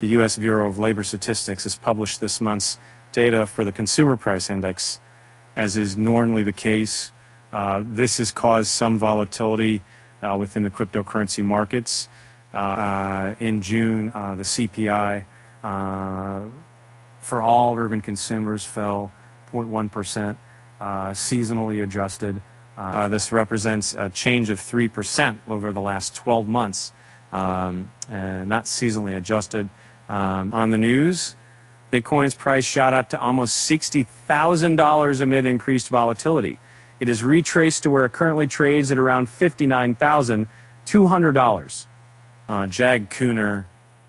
The U.S. Bureau of Labor Statistics has published this month's data for the Consumer Price Index. As is normally the case, uh, this has caused some volatility uh, within the cryptocurrency markets. Uh, in June, uh, the CPI uh, for all urban consumers fell 0.1%, uh, seasonally adjusted. this represents a change of 3% over the last 12 months, um, not seasonally adjusted. Um, on the news, Bitcoin's price shot up to almost $60,000 amid increased volatility. It is retraced to where it currently trades at around $59,200. Uh, Jag Kooner,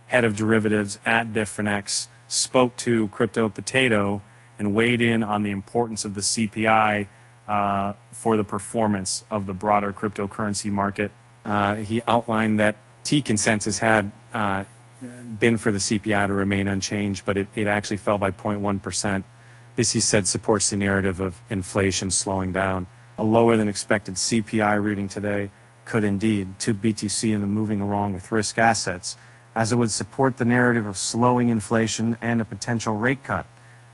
head of derivatives at Bitfinex, spoke to Crypto Potato and weighed in on the importance of the CPI uh, for the performance of the broader cryptocurrency market. Uh, he outlined that T consensus had uh, been for the CPI to remain unchanged, but it, it actually fell by 0.1%. This, he said, supports the narrative of inflation slowing down. A lower than expected CPI reading today could indeed tip BTC in the moving along with risk assets, as it would support the narrative of slowing inflation and a potential rate cut.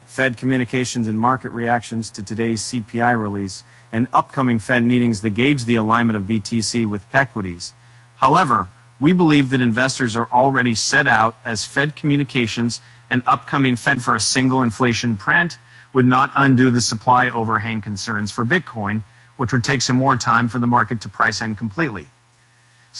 Fed communications and market reactions to today's CPI release and upcoming Fed meetings that gauge the alignment of BTC with equities. However, we believe that investors are already set out as Fed communications and upcoming Fed for a single inflation print would not undo the supply overhang concerns for Bitcoin, which would take some more time for the market to price in completely.